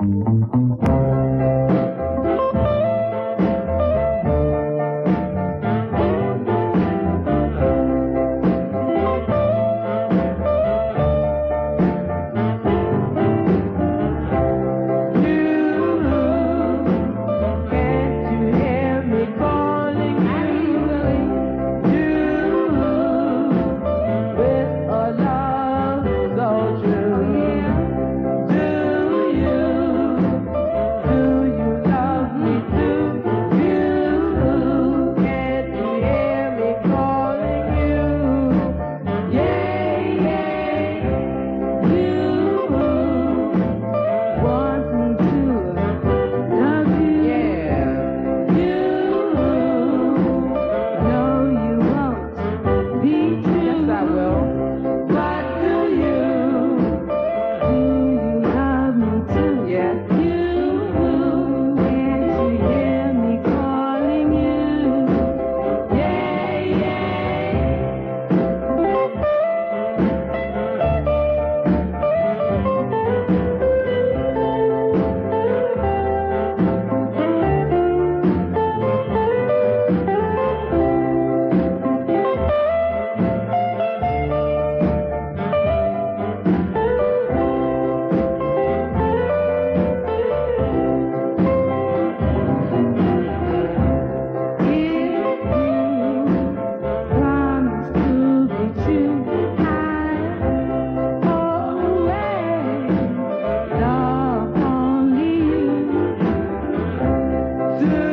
Thank do.